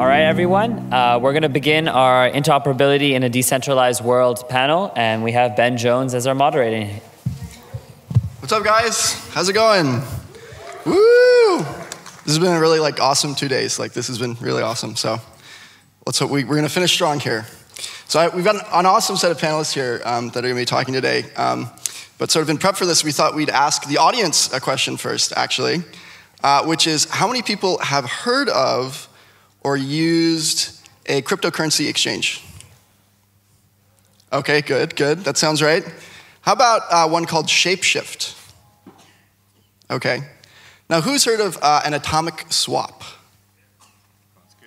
All right, everyone. Uh, we're going to begin our interoperability in a decentralized world panel, and we have Ben Jones as our moderator. What's up, guys? How's it going? Woo! This has been a really like awesome two days. Like this has been really awesome. So let's hope we, are going to finish strong here. So I, we've got an, an, awesome set of panelists here um, that are going to be talking today. Um, but sort of in prep for this, we thought we'd ask the audience a question first, actually, uh, which is how many people have heard of or used a cryptocurrency exchange? Okay, good, good. That sounds right. How about uh, one called Shapeshift? Okay. Now, who's heard of uh, an atomic swap?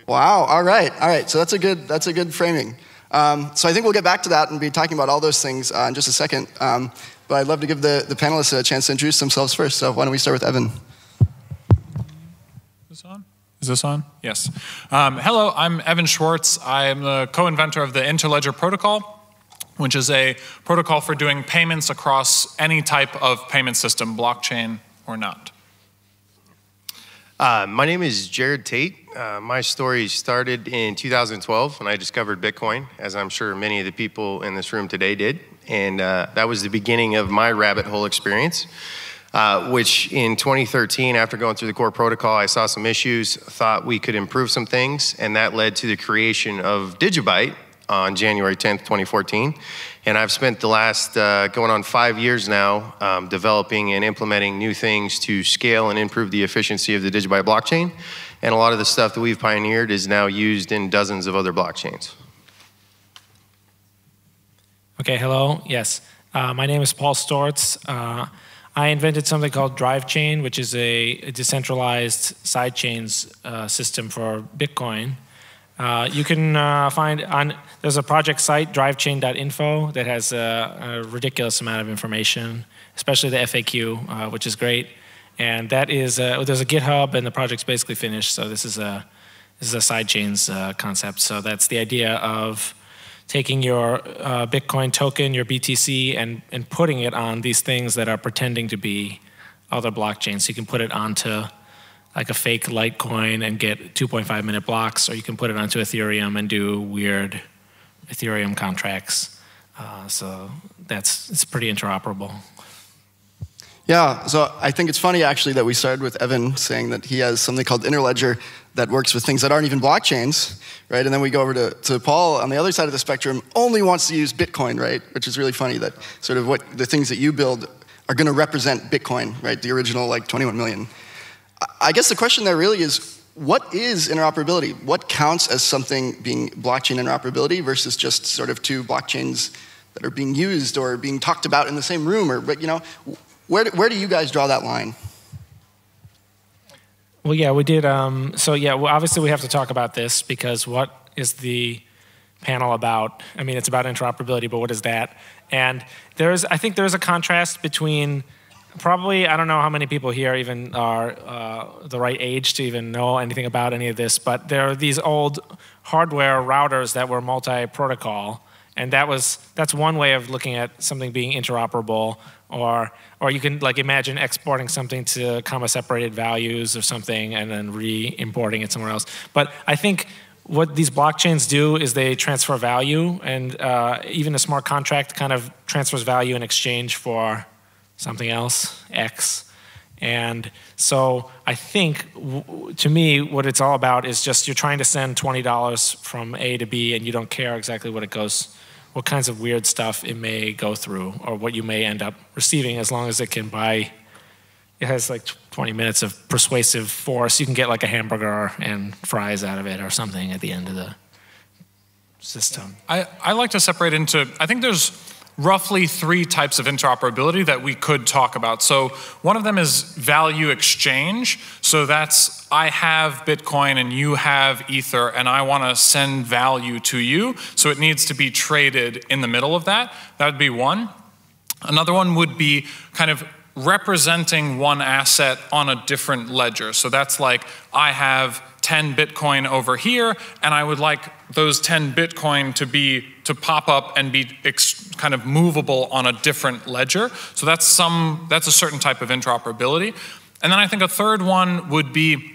Wow. All right. All right. So that's a good. That's a good framing. Um, so I think we'll get back to that and be talking about all those things uh, in just a second. Um, but I'd love to give the, the panelists a chance to introduce themselves first. So why don't we start with Evan? Is this on? Yes. Um, hello, I'm Evan Schwartz. I am the co-inventor of the Interledger protocol, which is a protocol for doing payments across any type of payment system, blockchain or not. Uh, my name is Jared Tate. Uh, my story started in 2012 when I discovered Bitcoin, as I'm sure many of the people in this room today did. And uh, that was the beginning of my rabbit hole experience uh, which in 2013, after going through the core protocol, I saw some issues, thought we could improve some things, and that led to the creation of Digibyte on January 10th, 2014. And I've spent the last uh, going on five years now um, developing and implementing new things to scale and improve the efficiency of the Digibyte blockchain. And a lot of the stuff that we've pioneered is now used in dozens of other blockchains. Okay, hello. Yes. Uh, my name is Paul Sztorc. Uh, I invented something called DriveChain, which is a, decentralized sidechains uh, system for Bitcoin. Uh, you can uh, find on there's a project site drivechain.info that has a, a, ridiculous amount of information, especially the FAQ, uh, which is great. And that is uh, there's a GitHub, and the project's basically finished. So this is a this is a sidechains uh, concept. So that's the idea of taking your uh, Bitcoin token, your BTC, and, and putting it on these things that are pretending to be other blockchains. So you can put it onto like a fake Litecoin and get 2.5 minute blocks, or you can put it onto Ethereum and do weird Ethereum contracts. Uh, so that's it's pretty interoperable. Yeah, so I think it's funny actually that we started with Evan saying that he has something called Interledger that works with things that aren't even blockchains, right? And then we go over to, to Paul on the other side of the spectrum, only wants to use Bitcoin, right? Which is really funny that sort of what the things that you build are going to represent Bitcoin, right? The original like 21 million. I guess the question there really is what is interoperability? What counts as something being blockchain interoperability versus just sort of two blockchains that are being used or being talked about in the same room? Or, but you know, where, where do you guys draw that line? Well, yeah, we did. Um, so, yeah, well, obviously we have to talk about this because what is the panel about? I mean, it's about interoperability, but what is that? And there's, I think there's a contrast between probably, I don't know how many people here even are uh, the right age to even know anything about any of this, but there are these old hardware routers that were multi-protocol and that was that's one way of looking at something being interoperable or or you can like imagine exporting something to comma separated values or something and then re-importing it somewhere else. But i think what these blockchains do is they transfer value and uh, even a smart contract kind of transfers value in exchange for something else x. And so i think to me what it's all about is just you're trying to send $20 from a to b and you don't care exactly what it goes what kinds of weird stuff it may go through or what you may end up receiving as long as it can buy it has like 20 minutes of persuasive force. You can get like a hamburger and fries out of it or something at the end of the system. I, I like to separate into i think there's roughly three types of interoperability that we could talk about. So one of them is value exchange. So that's I have Bitcoin and you have Ether and I want to send value to you. So it needs to be traded in the middle of that. That would be one. Another one would be kind of representing one asset on a different ledger. So that's like I have 10 Bitcoin over here, and I would like those 10 Bitcoin to be to pop up and be kind of movable on a different ledger. So that's some that's a certain type of interoperability. And then I think a third one would be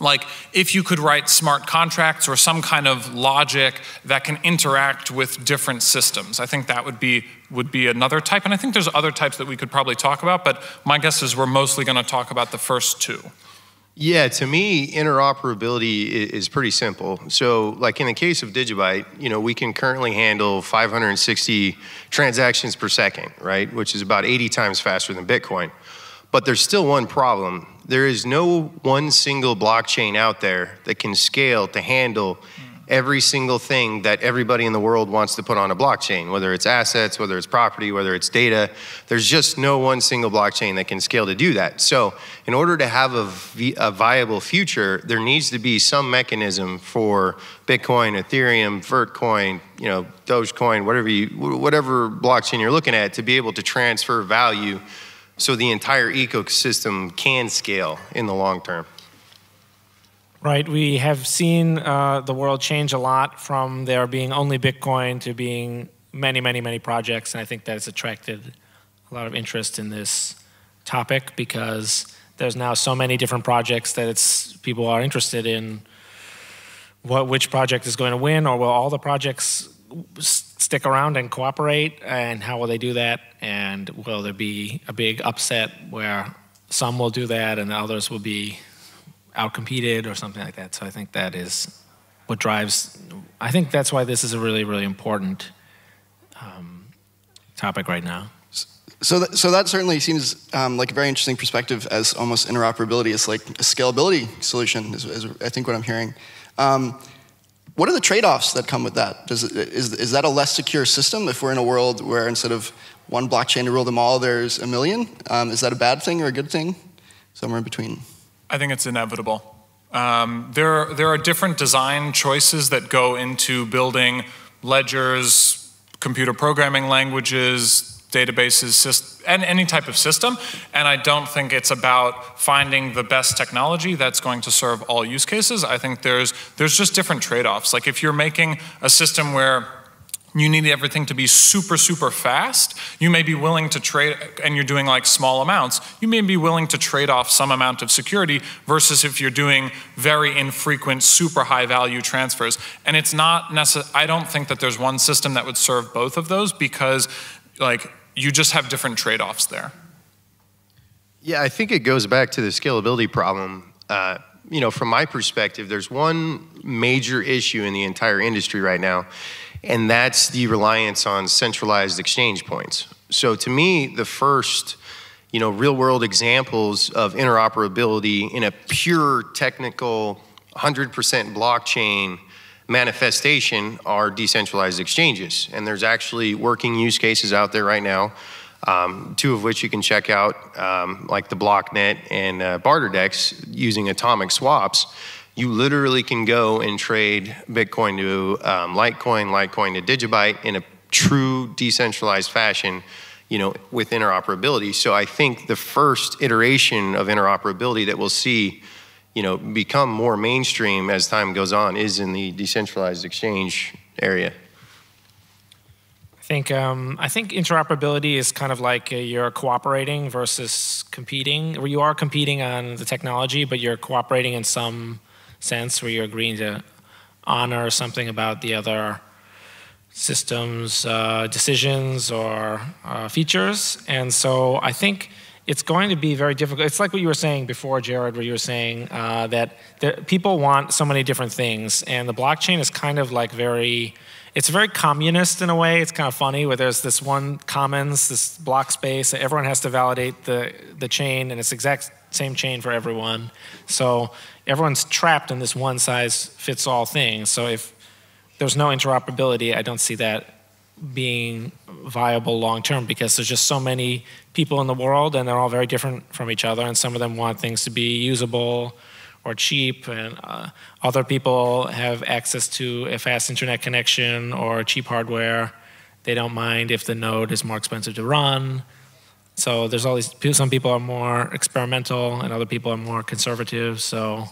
like if you could write smart contracts or some kind of logic that can interact with different systems i think that would be would be another type and i think there's other types that we could probably talk about but my guess is we're mostly going to talk about the first two yeah, to me, interoperability is pretty simple. So, like in the case of Digibyte, you know, we can currently handle 560 transactions per second, right? Which is about 80 times faster than Bitcoin. But there's still one problem. There is no one single blockchain out there that can scale to handle every single thing that everybody in the world wants to put on a blockchain, whether it's assets, whether it's property, whether it's data. There's just no one single blockchain that can scale to do that. So, in order to have a, a viable future, there needs to be some mechanism for Bitcoin, Ethereum, Vertcoin, you know, Dogecoin, whatever you, whatever blockchain you're looking at, to be able to transfer value so the entire ecosystem can scale in the long term. Right. We have seen uh, the world change a lot from there being only Bitcoin to being many, many, many projects. And I think that has attracted a lot of interest in this topic because there's now so many different projects that it's people are interested in what which project is going to win or will all the projects stick around and cooperate and how will they do that and will there be a big upset where some will do that and others will be outcompeted or something like that. So I think that is what drives. I think that's why this is a really, really important um, topic right now. So, that, so that certainly seems um, like a very interesting perspective as almost interoperability is like a scalability solution, is, is I think what I'm hearing. Um, what are the trade-offs that come with that? Does, is, is that a less secure system if we're in a world where instead of one blockchain to rule them all, there's a million? Um, is that a bad thing or a good thing? Somewhere in between. I think it's inevitable. Um, there, there are different design choices that go into building ledgers, computer programming languages, databases, and any type of system. And I don't think it's about finding the best technology that's going to serve all use cases. I think there's, there's just different trade-offs. Like if you're making a system where you need everything to be super, super fast, you may be willing to trade, and you're doing like small amounts, you may be willing to trade off some amount of security versus if you're doing very infrequent, super high value transfers. And it's not necessary, I don't think that there's one system that would serve both of those because like you just have different trade offs there. Yeah, I think it goes back to the scalability problem. Uh, you know, from my perspective, there's one major issue in the entire industry right now and that's the reliance on centralized exchange points. So to me, the first you know, real world examples of interoperability in a pure technical 100% blockchain manifestation are decentralized exchanges. And there's actually working use cases out there right now, um, two of which you can check out, um, like the BlockNet and uh, BarterDEX using atomic swaps you literally can go and trade Bitcoin to um, Litecoin, Litecoin to Digibyte in a true decentralized fashion, you know, with interoperability. So I think the first iteration of interoperability that we'll see, you know, become more mainstream as time goes on is in the decentralized exchange area. I think um, I think interoperability is kind of like you're cooperating versus competing, you are competing on the technology, but you're cooperating in some sense where you're agreeing to honor something about the other system's uh, decisions or uh, features. And so I think it's going to be very difficult. It's like what you were saying before, Jared, where you were saying uh, that people want so many different things, and the blockchain is kind of like very. It's very communist in a way. It's kind of funny where there's this one commons, this block space. Everyone has to validate the the chain, and it's exact same chain for everyone. So everyone's trapped in this one size fits all thing. So if there's no interoperability, I don't see that being viable long term because there's just so many people in the world and they're all very different from each other and some of them want things to be usable or cheap and uh, other people have access to a fast internet connection or cheap hardware they don't mind if the node is more expensive to run so there's all these some people are more experimental and other people are more conservative. So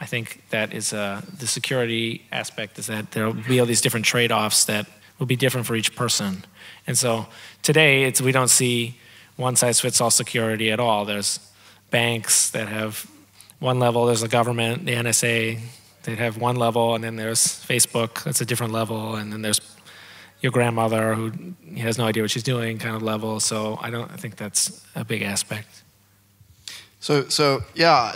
I think that is uh, the security aspect is that there will be all these different trade-offs that will be different for each person. And so today it's we don't see one size fits all security at all. There's banks that have one level there's the government, the NSA, they'd have one level, and then there's Facebook, that's a different level, and then there's your grandmother who has no idea what she's doing kind of level. So I don't I think that's a big aspect. So, so yeah,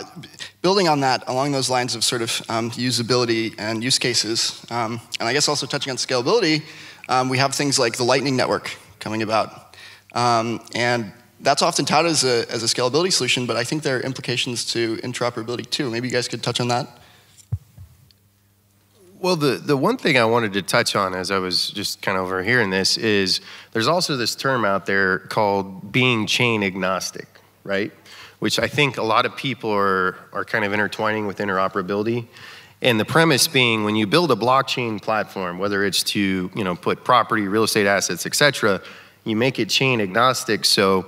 building on that, along those lines of sort of um, usability and use cases, um, and I guess also touching on scalability, um, we have things like the Lightning Network coming about. Um, and that's often touted as a, as a scalability solution, but I think there are implications to interoperability too. Maybe you guys could touch on that. Well, the, the one thing I wanted to touch on as I was just kind of overhearing this is there's also this term out there called being chain agnostic, right? Which I think a lot of people are, are kind of intertwining with interoperability. And the premise being when you build a blockchain platform, whether it's to you know, put property, real estate assets, et cetera, you make it chain agnostic. So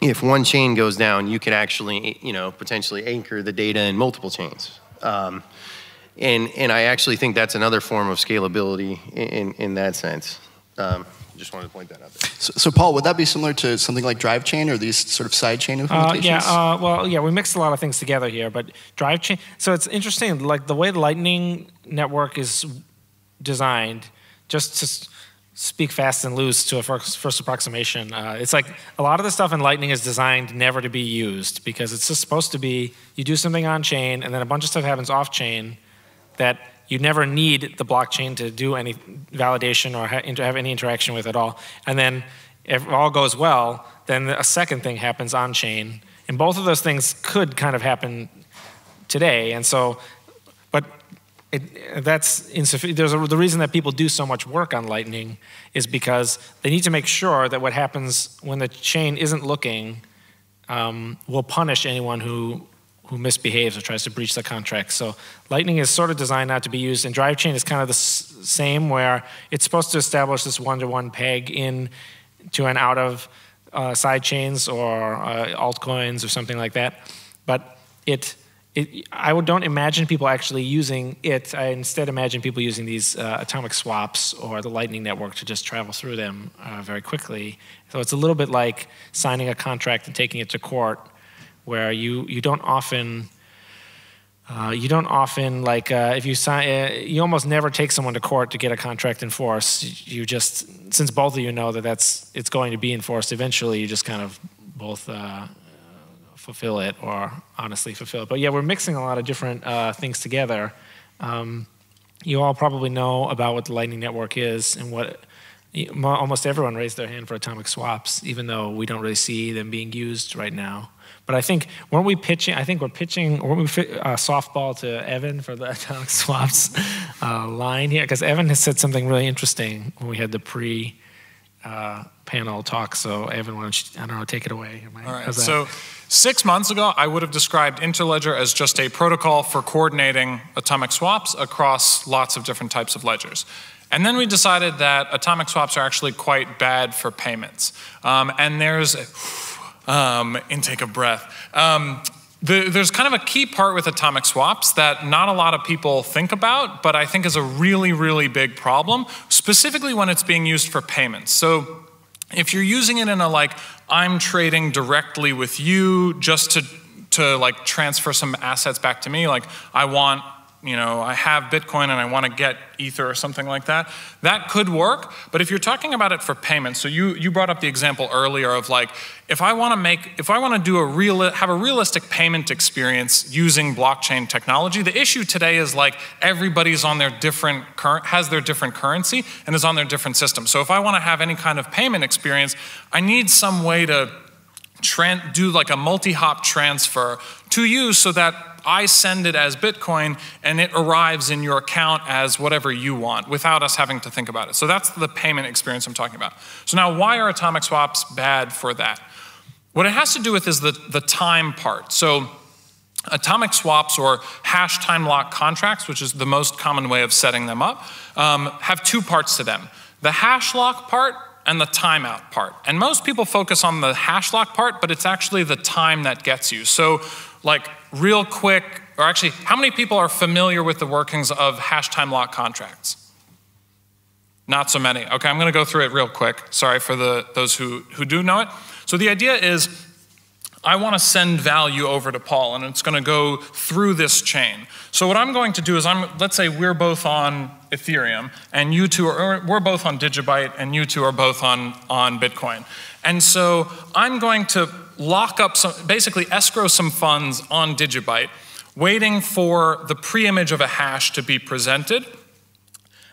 if one chain goes down, you could actually you know, potentially anchor the data in multiple chains. Um, and, and I actually think that's another form of scalability in, in that sense. Um, just wanted to point that out there. So, so, Paul, would that be similar to something like Drive Chain or these sort of side chain implementations? Uh, yeah, uh, well, yeah, we mixed a lot of things together here, but Drive Chain. So it's interesting, like the way the Lightning Network is designed, just to speak fast and loose to a first, first approximation. Uh, it's like a lot of the stuff in Lightning is designed never to be used because it's just supposed to be you do something on chain and then a bunch of stuff happens off chain that you never need the blockchain to do any validation or have any interaction with at all. And then if all goes well, then a second thing happens on chain. And both of those things could kind of happen today. And so, but it, that's insufficient. The reason that people do so much work on Lightning is because they need to make sure that what happens when the chain isn't looking um, will punish anyone who who misbehaves or tries to breach the contract. So Lightning is sort of designed not to be used, and Drive Chain is kind of the same, where it's supposed to establish this one-to-one peg in to and out of uh, side chains or uh, altcoins or something like that. But it, it, I don't imagine people actually using it. I instead imagine people using these uh, atomic swaps or the Lightning Network to just travel through them uh, very quickly. So it's a little bit like signing a contract and taking it to court where you, you don't often uh, you don't often like uh, if you sign uh, you almost never take someone to court to get a contract enforced. You just since both of you know that that's it's going to be enforced eventually you just kind of both uh, fulfill it or honestly fulfill it. But yeah we're mixing a lot of different uh, things together. Um, you all probably know about what the lightning network is and what almost everyone raised their hand for atomic swaps even though we don't really see them being used right now but I think weren't we pitching? I think we're pitching. Weren't we uh, softball to Evan for the atomic swaps uh, line here? Because Evan has said something really interesting when we had the pre. Uh, panel talk. So, Evan, why don't you, I don't know, take it away. All right. So, six months ago, I would have described Interledger as just a protocol for coordinating atomic swaps across lots of different types of ledgers. And then we decided that atomic swaps are actually quite bad for payments. Um, and there's um, intake of breath. Um, the, there's kind of a key part with atomic swaps that not a lot of people think about, but I think is a really, really big problem, specifically when it's being used for payments. So if you're using it in a like, I'm trading directly with you just to, to like transfer some assets back to me, like I want you know, I have Bitcoin and I want to get Ether or something like that. That could work, but if you're talking about it for payments, so you, you brought up the example earlier of like, if I want to make, if I want to do a real, have a realistic payment experience using blockchain technology, the issue today is like everybody's on their different, has their different currency and is on their different system. So if I want to have any kind of payment experience, I need some way to do like a multi-hop transfer to you so that I send it as Bitcoin and it arrives in your account as whatever you want without us having to think about it. So that's the payment experience I'm talking about. So now why are atomic swaps bad for that? What it has to do with is the, the time part. So atomic swaps or hash time lock contracts, which is the most common way of setting them up, um, have two parts to them. The hash lock part and the timeout part. And most people focus on the hash lock part, but it's actually the time that gets you. So like real quick, or actually, how many people are familiar with the workings of hash time lock contracts? Not so many. Okay, I'm going to go through it real quick. Sorry for the, those who, who do know it. So the idea is I want to send value over to Paul, and it's going to go through this chain. So what I'm going to do is, I'm let's say we're both on Ethereum, and you two are we're both on Digibyte, and you two are both on on Bitcoin. And so I'm going to lock up some, basically escrow some funds on Digibyte, waiting for the pre-image of a hash to be presented.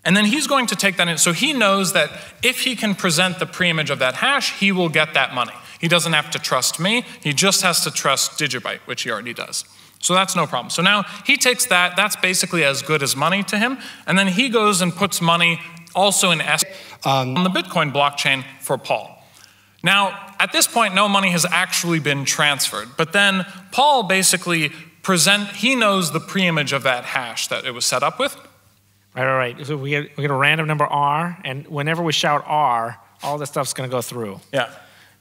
And then he's going to take that in. So he knows that if he can present the pre-image of that hash, he will get that money. He doesn't have to trust me. He just has to trust Digibyte, which he already does. So that's no problem. So now he takes that, that's basically as good as money to him, and then he goes and puts money also in escrow um, on the Bitcoin blockchain for Paul. Now, at this point, no money has actually been transferred, but then Paul basically present, he knows the pre-image of that hash that it was set up with. Right, all right. So we get, we get a random number R, and whenever we shout R, all this stuff's going to go through. Yeah.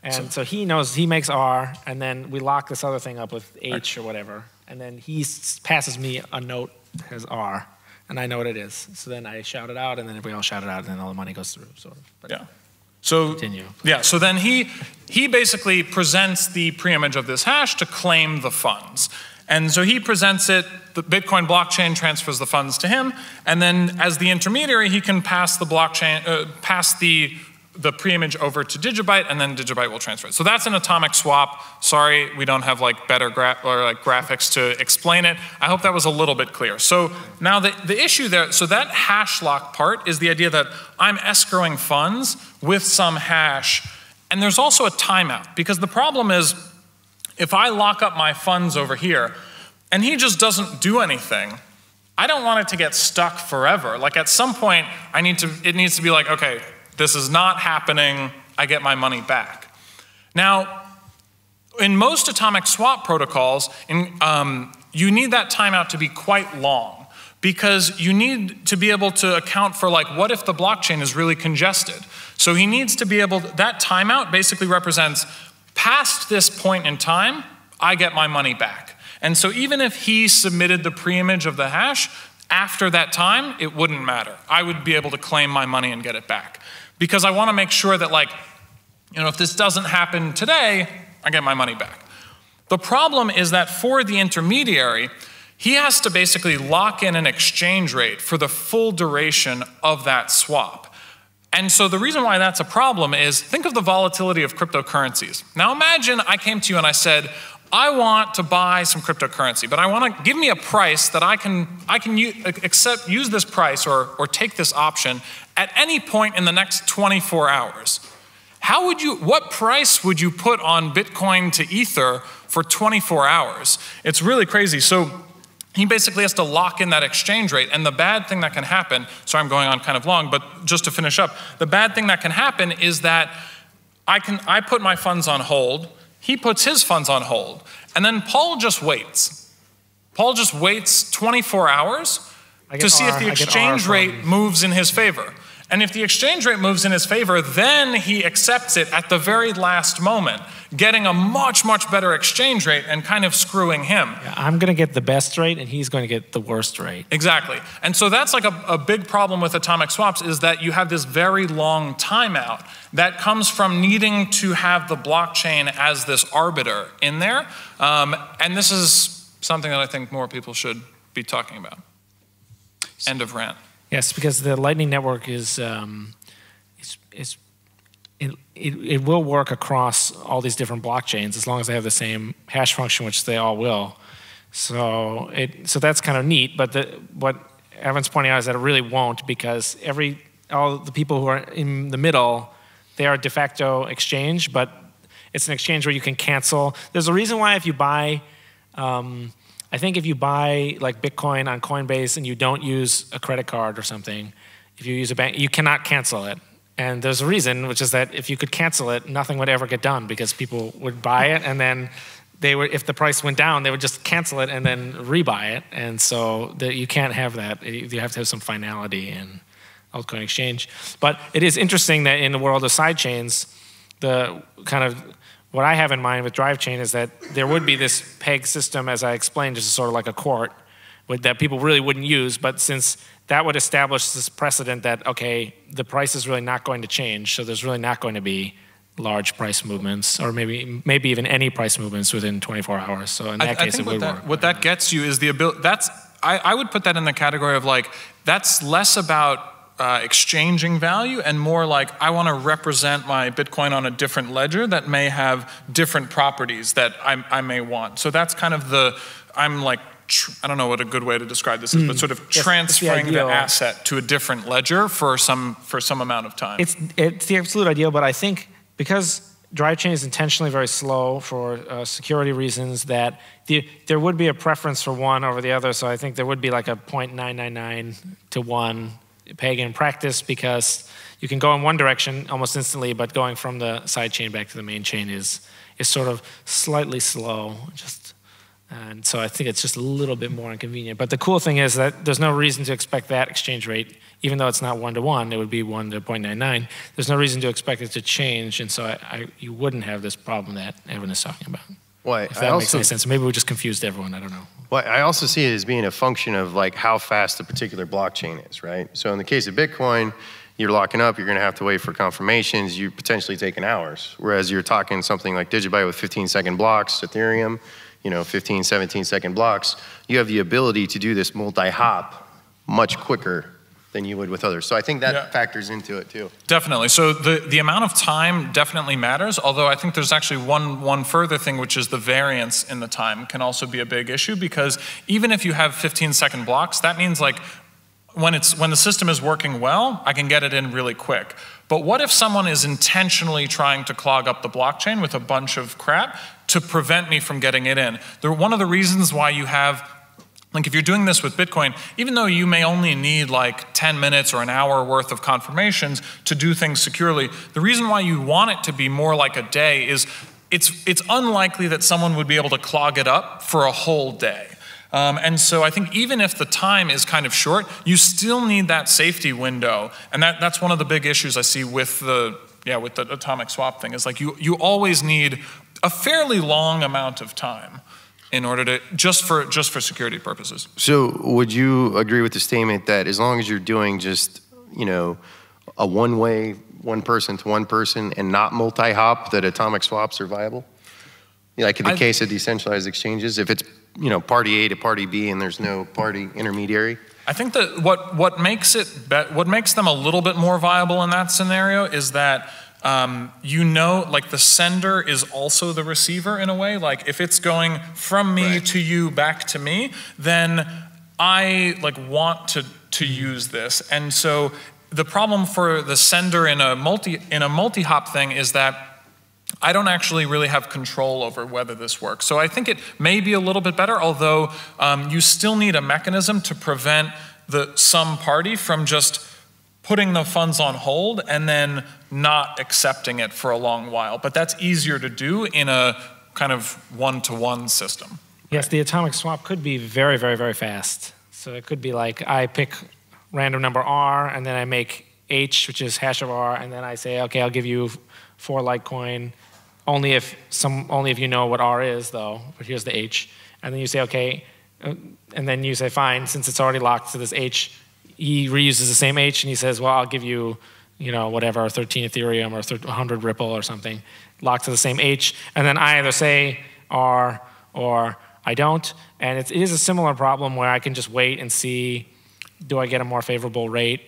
And so, so, he knows he makes R, and then we lock this other thing up with H or whatever, and then he passes me a note as R, and I know what it is. So then I shout it out, and then if we all shout it out, and then all the money goes through. Sort of. But yeah. So continue. Yeah. So then he he basically presents the preimage of this hash to claim the funds. And so he presents it, the Bitcoin blockchain transfers the funds to him, and then as the intermediary, he can pass the blockchain, uh, pass the the preimage over to Digibyte, and then Digibyte will transfer it. So that's an atomic swap. Sorry, we don't have like better gra or like graphics to explain it. I hope that was a little bit clear. So now the, the issue there, so that hash lock part is the idea that I'm escrowing funds with some hash, and there's also a timeout, because the problem is if I lock up my funds over here, and he just doesn't do anything, I don't want it to get stuck forever. Like at some point, I need to, it needs to be like, okay, this is not happening. I get my money back. Now, in most atomic swap protocols, in, um, you need that timeout to be quite long because you need to be able to account for like what if the blockchain is really congested. So he needs to be able that timeout basically represents past this point in time, I get my money back. And so even if he submitted the preimage of the hash, after that time, it wouldn't matter. I would be able to claim my money and get it back because I want to make sure that, like, you know, if this doesn't happen today, I get my money back. The problem is that for the intermediary, he has to basically lock in an exchange rate for the full duration of that swap. And so the reason why that's a problem is think of the volatility of cryptocurrencies. Now imagine I came to you and I said, I want to buy some cryptocurrency, but I want to give me a price that I can, I can accept, use this price or, or take this option at any point in the next 24 hours. How would you, what price would you put on Bitcoin to Ether for 24 hours? It's really crazy. So he basically has to lock in that exchange rate. And the bad thing that can happen, sorry, I'm going on kind of long, but just to finish up, the bad thing that can happen is that I can, I put my funds on hold he puts his funds on hold. And then Paul just waits. Paul just waits 24 hours to see R, if the exchange rate moves in his favor. And if the exchange rate moves in his favor, then he accepts it at the very last moment, getting a much, much better exchange rate and kind of screwing him. Yeah, I'm going to get the best rate and he's going to get the worst rate. Exactly. And so that's like a, a big problem with atomic swaps is that you have this very long timeout that comes from needing to have the blockchain as this arbiter in there. Um, and this is something that I think more people should be talking about. End of rant. Yes, because the Lightning Network is, um, is, is it, it, it, will work across all these different blockchains as long as they have the same hash function, which they all will. So it so that's kind of neat. But the, what Evan's pointing out is that it really won't because every all the people who are in the middle, they are de facto exchange, but it's an exchange where you can cancel. There's a reason why if you buy um, I think if you buy like Bitcoin on Coinbase and you don't use a credit card or something, if you use a bank, you cannot cancel it. And there's a reason, which is that if you could cancel it, nothing would ever get done because people would buy it and then they would, if the price went down, they would just cancel it and then rebuy it. And so the, you can't have that. You have to have some finality in altcoin exchange. But it is interesting that in the world of sidechains, the kind of what I have in mind with drive chain is that there would be this peg system, as I explained, just sort of like a court that people really wouldn't use. But since that would establish this precedent that, okay, the price is really not going to change, so there's really not going to be large price movements, or maybe maybe even any price movements within 24 hours. So in that I, case, I it what would that, work. what that gets you is the ability. That's I, I would put that in the category of like that's less about uh, exchanging value and more like I want to represent my Bitcoin on a different ledger that may have different properties that I, I may want. So that's kind of the, I'm like, I don't know what a good way to describe this is, mm. but hmm. sort of that's, transferring that's the, the, asset to a different ledger for some, for some amount of time. It's, it's the absolute ideal, but I think because drive chain is intentionally very slow for uh, security reasons that the, there would be a preference for one over the other so i think there would be like a 0.999 to 1 peg in practice because you can go in one direction almost instantly, but going from the side chain back to the main chain is is sort of slightly slow. Just and so I think it's just a little bit more inconvenient. But the cool thing is that there's no reason to expect that exchange rate, even though it's not one to one, it would be one to 0.99. There's no reason to expect it to change, and so I, I, you wouldn't have this problem that Evan is talking about. Well, If I that makes any sense. Maybe we just confused everyone. I don't know. well, I also see it as being a function of like how fast a particular blockchain is, right? So in the case of Bitcoin, you're locking up, you're going to have to wait for confirmations, you're potentially taking hours. Whereas you're talking something like Digibyte with 15 second blocks, Ethereum, you know, 15, 17 second blocks, you have the ability to do this multi-hop much quicker than you would with others. So I think that Yeah. factors into it too. Definitely. So the, the amount of time definitely matters, although I think there's actually one, one further thing, which is the variance in the time can also be a big issue because even if you have 15 second blocks, that means like when, it's, when the system is working well, I can get it in really quick. But what if someone is intentionally trying to clog up the blockchain with a bunch of crap to prevent me from getting it in? There, one of the reasons why you have like if you're doing this with Bitcoin, even though you may only need like 10 minutes or an hour worth of confirmations to do things securely, the reason why you want it to be more like a day is it's, it's unlikely that someone would be able to clog it up for a whole day. Um, and so I think even if the time is kind of short, you still need that safety window. And that, that's one of the big issues I see with the, yeah, with the atomic swap thing is like you, you always need a fairly long amount of time in order to just for just for security purposes. So would you agree with the statement that as long as you're doing just, you know, a one-way, one person to one person and not multi-hop, that atomic swaps are viable? Like in the I- case of decentralized exchanges, if it's, you know, party A to party B and there's no party intermediary? I think that what what makes it what makes them a little bit more viable in that scenario is that um, you know, like the sender is also the receiver in a way. Like if it's going from me Right. to you back to me, then I like want to to use this. And so the problem for the sender in a multi in a multi hop thing is that I don't actually really have control over whether this works. So I think it may be a little bit better, although um, you still need a mechanism to prevent the some party from just putting the funds on hold and then not accepting it for a long while. But that's easier to do in a kind of one-to-one system. Yes, the atomic swap could be very, very, very fast. So it could be like I pick random number R, and then I make H, which is hash of R, and then I say, okay, I'll give you four Litecoin, only if some, only if you know what R is, though. But here's the H, and then you say, okay, uh, and then you say, fine, since it's already locked to this H, he reuses the same H, and he says, well, I'll give you, you know, whatever, 13 Ethereum or 100 Ripple or something, locked to the same H, and then I either say R or I don't. And it is a similar problem where I can just wait and see do I get a more favorable rate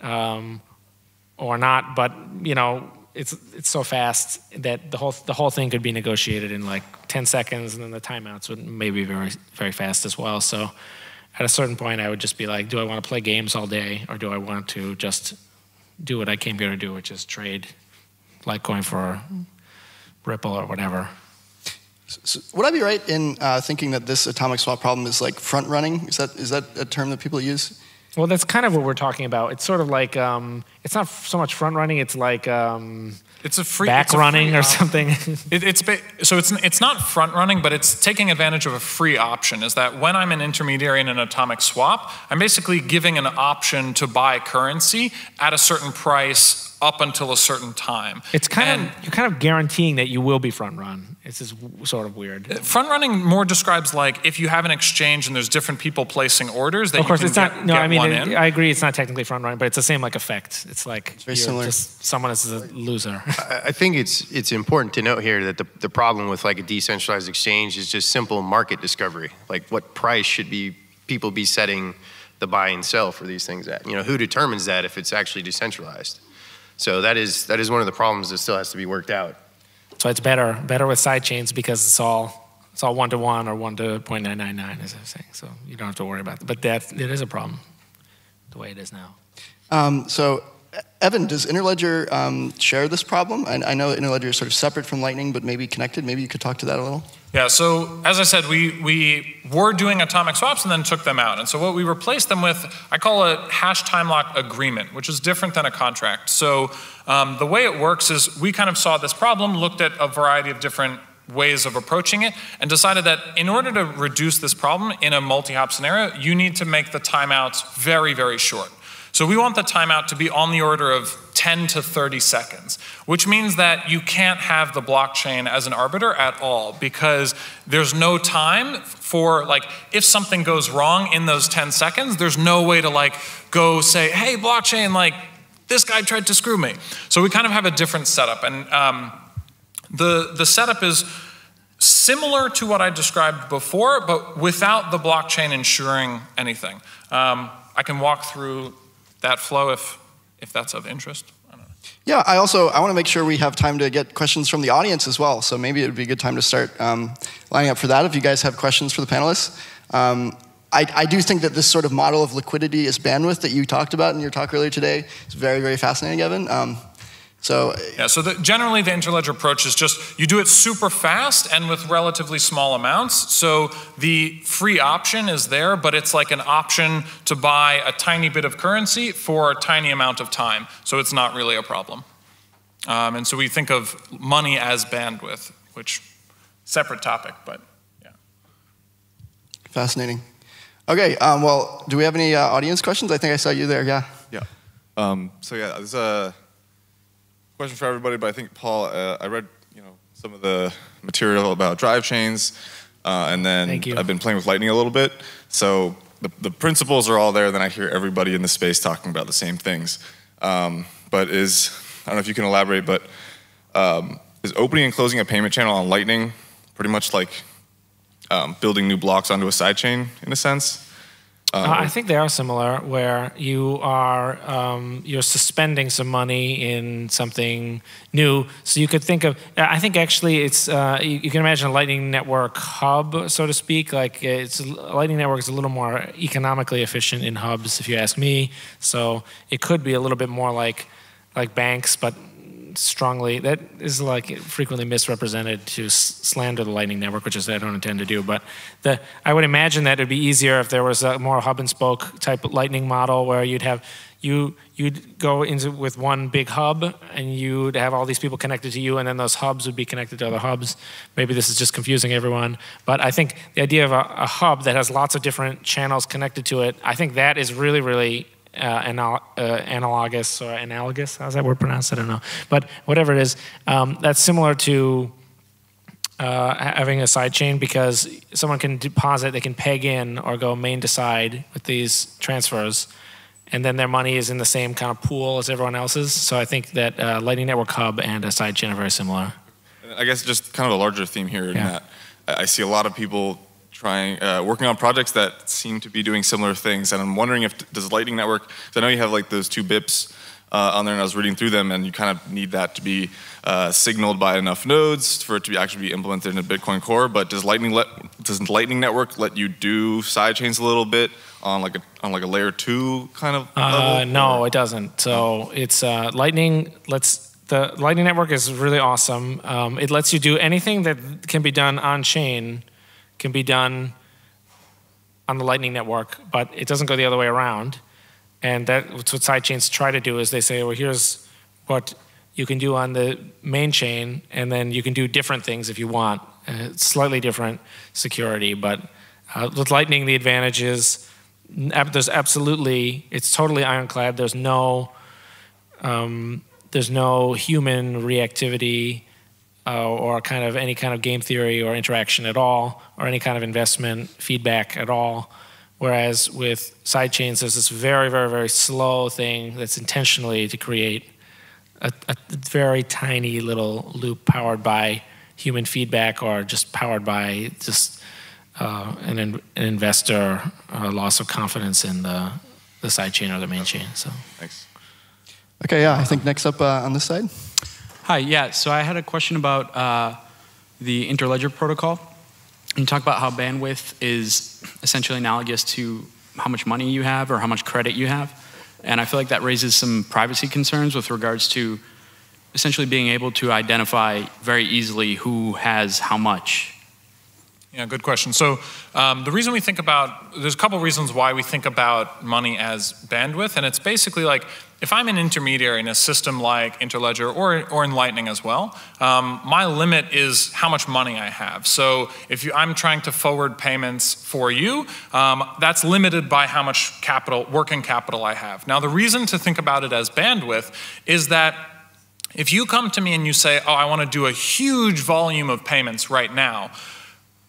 um, or not. But, you know, it's, it's so fast that the whole, the whole thing could be negotiated in like 10 seconds, and then the timeouts would maybe be very, very fast as well. So at a certain point, I would just be like, do I want to play games all day, or do I want to just do what I came here to do, which is trade Litecoin for Ripple or whatever? So would I be right in uh, thinking that this atomic swap problem is like front running? Is that is that a term that people use? Well, that's kind of what we're talking about. It's sort of like um, it's not so much front running; it's like um, It's a free back a running free or something. It, it's so it's it's not front running, but it's taking advantage of a free option. Is that when I'm an intermediary in an atomic swap, I'm basically giving an option to buy currency at a certain price up until a certain time. it's kind And- of you're kind of guaranteeing that you will be front run. It's just sort of weird. Uh, front running more describes like if you have an exchange and there's different people placing orders that Of course, you it's not. get, No, get I mean, it- I agree. It's not technically front running, but it's the same like effect. It's like very you're similar. just someone is a loser. I think it's it's important to note here that the, the problem with like a decentralized exchange is just simple market discovery. Like what price should be people be setting the buy and sell for these things at? You know, who determines that if it's actually decentralized? So that is that is one of the problems that still has to be worked out. So it's better better with sidechains because it's all it's all one to one or one to 0.999 as I was saying. So you don't have to worry about it. But that it is a problem the way it is now. Um, so Evan, does Interledger um, share this problem? I, I know Interledger is sort of separate from Lightning, but maybe connected. Maybe you could talk to that a little. Yeah, so as I said, we, we were doing atomic swaps and then took them out. And so what we replaced them with, I call a hash time lock agreement, which is different than a contract. So um, the way it works is we kind of saw this problem, looked at a variety of different ways of approaching it, and decided that in order to reduce this problem in a multi-hop scenario, you need to make the timeouts very, very short. So we want the timeout to be on the order of 10 to 30 seconds, which means that you can't have the blockchain as an arbiter at all because there's no time for like if something goes wrong in those 10 seconds, there's no way to like go say, hey, blockchain, like this guy tried to screw me. So we kind of have a different setup. And um, the, the setup is similar to what I described before, but without the blockchain ensuring anything. Um, I can walk through that flow if, if that's of interest. I yeah, I also I want to make sure we have time to get questions from the audience as well. So maybe it would be a good time to start um, lining up for that. If you guys have questions for the panelists, um, I, I, do think that this sort of model of liquidity is bandwidth that you talked about in your talk earlier today is very very fascinating, Evan. Um, so yeah, so the, generally the interledger approach is just you do it super fast and with relatively small amounts. So the free option is there, but it's like an option to buy a tiny bit of currency for a tiny amount of time. So it's not really a problem. Um, and so we think of money as bandwidth, which separate topic, but yeah. Fascinating. Okay, um, well, do we have any uh, audience questions? I think I saw you there. Yeah. Yeah. Um, so yeah, there's a question for everybody, but I think Paul, uh, I read you know some of the material about drive chains, uh, and then I've been playing with Lightning a little bit. So the, the principles are all there. Then I hear everybody in the space talking about the same things. Um, but is I don't know if you can elaborate, but um, is opening and closing a payment channel on Lightning pretty much like um, building new blocks onto a sidechain in a sense? Uh, I think they are similar, where you are um, you're suspending some money in something new. So you could think of. I think actually it's uh, you, you, can imagine a Lightning Network hub, so to speak. Like it's Lightning Network is a little more economically efficient in hubs, if you ask me. So it could be a little bit more like like banks, but strongly that is like frequently misrepresented to slander the Lightning Network, which is I don't intend to do. But the I would imagine that it'd be easier if there was a more hub and spoke type Lightning model where you'd have you you'd go into with one big hub and you'd have all these people connected to you and then those hubs would be connected to other hubs maybe this is just confusing everyone but i think the idea of a, a hub that has lots of different channels connected to it i think that is really really anal uh, analogous or analogous. How's that word pronounced? I don't know. But whatever it is, um, that's similar to uh, having a sidechain because someone can deposit, they can peg in or go main to side with these transfers, and then their money is in the same kind of pool as everyone else's. So I think that uh, Lightning Network Hub and a sidechain are very similar. I guess just kind of a larger theme here in yeah. that I see a lot of people trying uh, working on projects that seem to be doing similar things. And i'm wondering if does lightning network Because i know you have like those two bips uh, on there and i was reading through them and you kind of need that to be uh, signaled by enough nodes for it to be actually be implemented in a bitcoin core. But does lightning let does lightning network let you do side chains a little bit on like a on like a layer two kind of uh, no or? it doesn't. So it's uh, lightning lets the lightning network is really awesome. Um, it lets you do anything that can be done on chain can be done on the Lightning Network, but it doesn't go the other way around. And that's what sidechains try to do is they say, well, here's what you can do on the main chain, and then you can do different things if you want, uh, slightly different security. But uh, with Lightning, the advantage is there's absolutely, it's totally ironclad. There's no, um, there's no human reactivity uh, or kind of any kind of game theory or interaction at all, or any kind of investment feedback at all. Whereas with sidechains, there's this very, very, very slow thing that's intentionally to create a, a very tiny little loop powered by human feedback or just powered by just uh, an, an, investor uh, loss of confidence in the, the side chain or the main chain. So thanks. Okay, yeah, I think next up uh, on this side. Hi, yeah. So I had a question about uh, the Interledger protocol. You talk about how bandwidth is essentially analogous to how much money you have or how much credit you have. And I feel like that raises some privacy concerns with regards to essentially being able to identify very easily who has how much. Yeah, good question. So um, the reason we think about, there's a couple reasons why we think about money as bandwidth, and it's basically like, if I'm an intermediary in a system like Interledger or, or in Lightning as well, um, my limit is how much money I have. So if you, I'm trying to forward payments for you, um, that's limited by how much capital, working capital I have. Now the reason to think about it as bandwidth is that if you come to me and you say, oh, I want to do a huge volume of payments right now,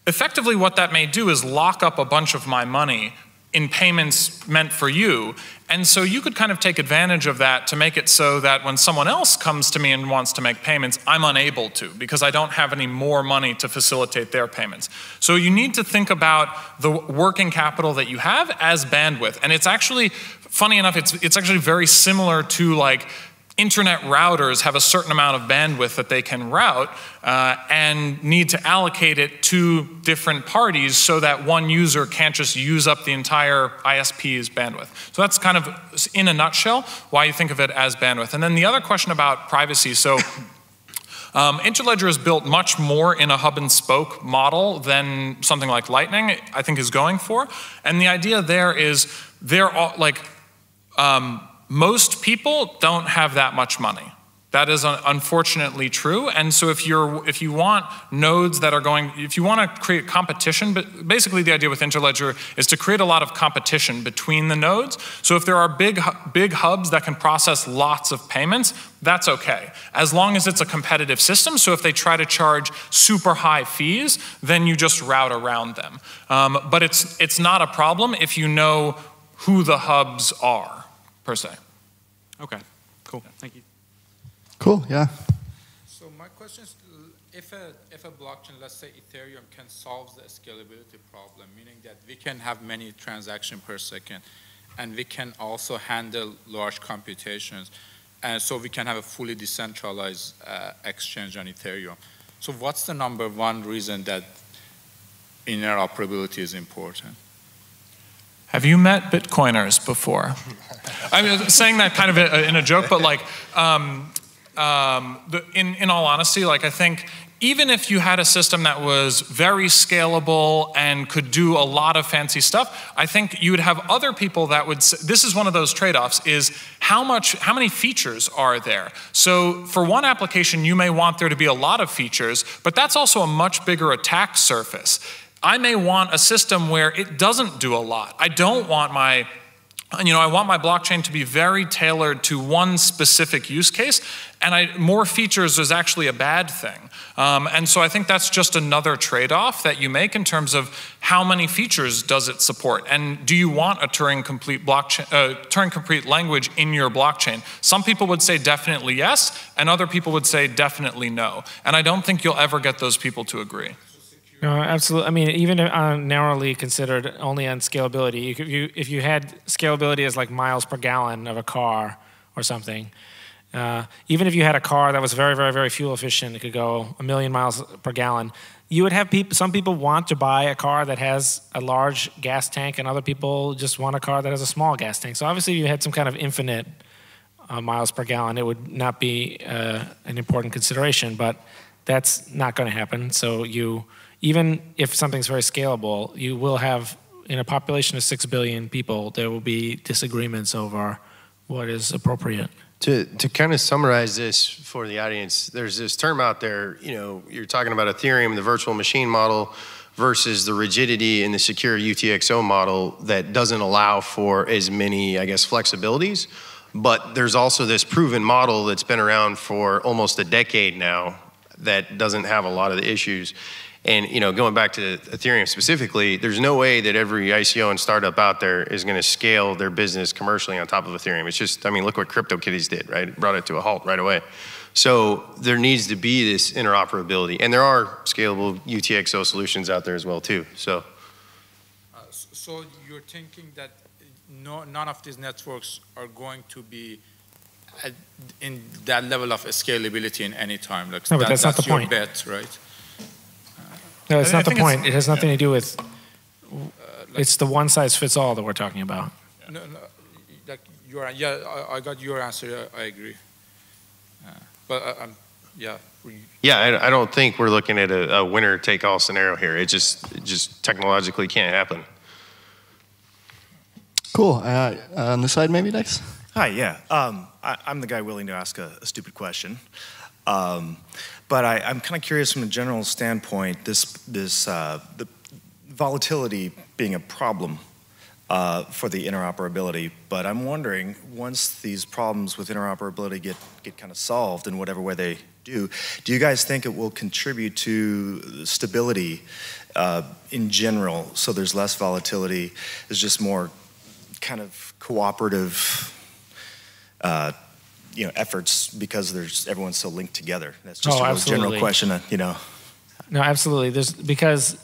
effectively what that may do is lock up a bunch of my money in payments meant for you. And so you could kind of take advantage of that to make it so that when someone else comes to me and wants to make payments, I'm unable to because I don't have any more money to facilitate their payments. So you need to think about the working capital that you have as bandwidth. And it's actually, funny enough, it's, it's actually very similar to like internet routers have a certain amount of bandwidth that they can route uh, and need to allocate it to different parties so that one user can't just use up the entire ISP's bandwidth. So that's kind of, in a nutshell, why you think of it as bandwidth. And then the other question about privacy. So um, Interledger is built much more in a hub and spoke model than something like Lightning, I think, is going for. And the idea there is they're all like, um, most people don't have that much money. That is unfortunately true. And so if you're if you want nodes that are going if you want to create competition, but basically the idea with Interledger is to create a lot of competition between the nodes. So if there are big big hubs that can process lots of payments, that's okay. As long as it's a competitive system. So if they try to charge super high fees, then you just route around them. Um, but it's it's not a problem if you know who the hubs are per se. Okay, cool. Thank you. Cool, yeah. So my question is, if a, if a blockchain, let's say Ethereum, can solve the scalability problem, meaning that we can have many transactions per second, and we can also handle large computations, and so we can have a fully decentralized uh, exchange on Ethereum. So what's the number one reason that interoperability is important? Have you met Bitcoiners before? I'm saying that kind of in a joke, but like, um, um, in, in all honesty, like I think even if you had a system that was very scalable and could do a lot of fancy stuff, I think you would have other people that would. Say this is one of those trade-offs: is how much, how many features are there? So for one application, you may want there to be a lot of features, but that's also a much bigger attack surface. I may want a system where it doesn't do a lot. I don't want my you know, I want my blockchain to be very tailored to one specific use case, and I, more features is actually a bad thing. Um, and so I think that's just another trade-off that you make in terms of how many features does it support, and do you want a Turing complete blockchain, uh, Turing complete language in your blockchain? Some people would say definitely yes, and other people would say definitely no. And I don't think you'll ever get those people to agree. No, absolutely. I mean, even uh, narrowly considered only on scalability, if you, if you had scalability as like miles per gallon of a car or something, uh, even if you had a car that was very, very, very fuel efficient, it could go a million miles per gallon. You would have people. Some people want to buy a car that has a large gas tank, and other people just want a car that has a small gas tank. So obviously, if you had some kind of infinite uh, miles per gallon, it would not be uh, an important consideration. But that's not going to happen. So you even if something's very scalable, you will have, in a population of 6 billion people, there will be disagreements over what is appropriate. To, to kind of summarize this for the audience, there's this term out there, you know, you're talking about Ethereum, the virtual machine model, versus the rigidity in the secure UTXO model that doesn't allow for as many, I guess, flexibilities. But there's also this proven model that's been around for almost a decade now that doesn't have a lot of the issues. And you know, going back to Ethereum specifically, there's no way that every ICO and startup out there is going to scale their business commercially on top of Ethereum. It's just, I mean, look what CryptoKitties did, right? It brought it to a halt right away. So there needs to be this interoperability, and there are scalable UTXO solutions out there as well too. So. Uh, so you're thinking that no, none of these networks are going to be in that level of scalability in any time. Like no, but that, that's, that's, not the point. Bet, right? No, it's I, not I the point. It has nothing yeah. to do with. Uh, like, it's the one size fits all that we're talking about. No, no, like your, yeah, I, I got your answer. I, I agree. Uh, but uh, um, yeah. Yeah, I, I, don't think we're looking at a, a winner take all scenario here. It just, it just technologically can't happen. Cool. Uh, on the side, maybe next. Hi. Yeah. Um, I, am the guy willing to ask a, a stupid question. Um, but I, am kind of curious from a general standpoint, this, this uh, the volatility being a problem uh, for the interoperability. But I'm wondering, once these problems with interoperability get, get kind of solved in whatever way they do, do you guys think it will contribute to stability uh, in general? So there's less volatility, there's just more kind of cooperative uh, you know efforts because there's everyone's so linked together. That's just oh, a general question, uh, you know. No, absolutely. There's because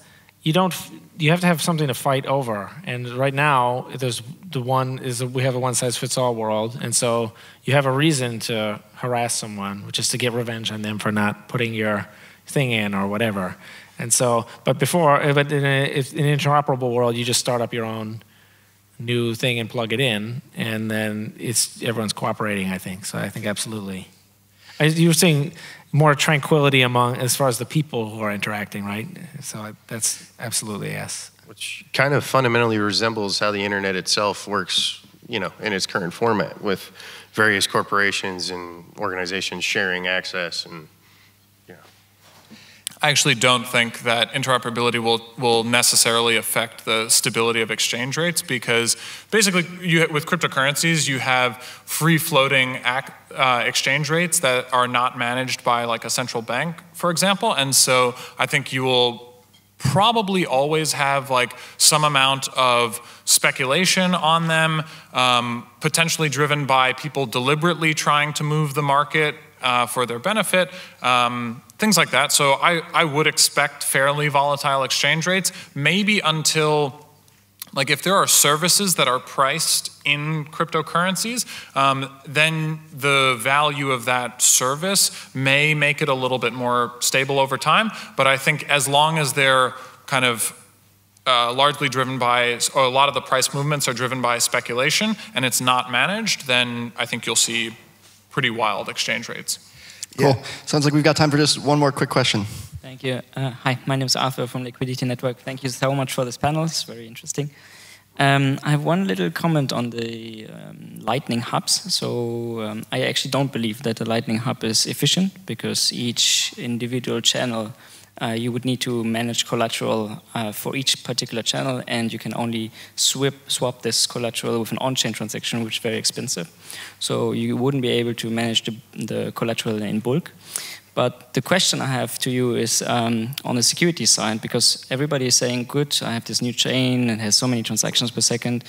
you don't you have to have something to fight over, and right now there's the one is a, we have a one size fits all world, and so you have a reason to harass someone, which is to get revenge on them for not putting your thing in or whatever. And so, but before, but in, a, in an interoperable world, you just start up your own new thing and plug it in, and then it's everyone's cooperating. I think so. I think absolutely. You were saying more tranquility among as far as the people who are interacting, right? So that's absolutely yes. Which kind of fundamentally resembles how the internet itself works, you know, in its current format, with various corporations and organizations sharing access and I actually don't think that interoperability will, will necessarily affect the stability of exchange rates because basically you, with cryptocurrencies you have free floating uh, exchange rates that are not managed by like a central bank, for example. And so I think you will probably always have like some amount of speculation on them, um, potentially driven by people deliberately trying to move the market uh, for their benefit. Um, things like that. So I, I would expect fairly volatile exchange rates, maybe until like if there are services that are priced in cryptocurrencies, um, then the value of that service may make it a little bit more stable over time. But I think as long as they're kind of uh, largely driven by, or a lot of the price movements are driven by speculation and it's not managed, then I think you'll see pretty wild exchange rates. Cool. Yeah. Sounds like we've got time for just one more quick question. Thank you. Uh, hi, my name is Arthur from Liquidity Network. Thank you so much for this panel. It's very interesting. Um, I have one little comment on the um, Lightning hubs. So um, I actually don't believe that the Lightning hub is efficient because each individual channel uh, you would need to manage collateral uh, for each particular channel, and you can only swip, swap this collateral with an on-chain transaction, which is very expensive. So you wouldn't be able to manage the, the collateral in bulk. But the question I have to you is um, on the security side, because everybody is saying, good, I have this new chain and has so many transactions per second,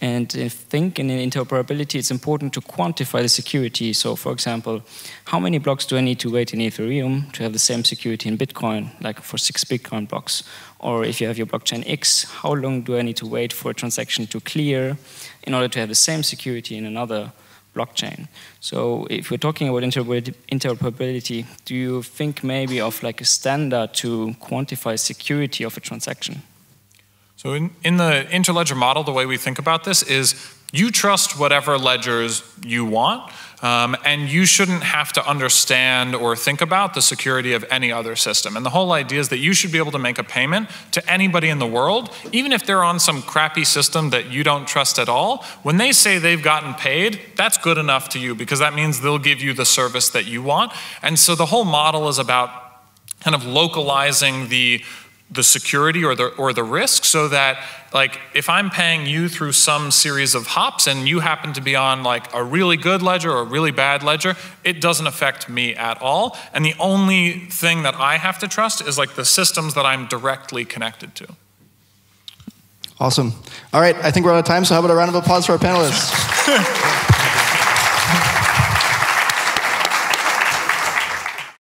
and I think in interoperability, it's important to quantify the security. So, for example, how many blocks do I need to wait in Ethereum to have the same security in Bitcoin, like for six Bitcoin blocks? Or if you have your blockchain X, how long do I need to wait for a transaction to clear in order to have the same security in another blockchain? So, if we're talking about interoperability, do you think maybe of like a standard to quantify security of a transaction? So in, in the interledger model, the way we think about this is you trust whatever ledgers you want, um, and you shouldn't have to understand or think about the security of any other system. And the whole idea is that you should be able to make a payment to anybody in the world, even if they're on some crappy system that you don't trust at all. When they say they've gotten paid, that's good enough to you because that means they'll give you the service that you want. And so the whole model is about kind of localizing the the security or the or the risk so that like if I'm paying you through some series of hops and you happen to be on like a really good ledger or a really bad ledger, it doesn't affect me at all. And the only thing that I have to trust is like the systems that I'm directly connected to. Awesome. All right, I think we're out of time, so how about a round of applause for our panelists?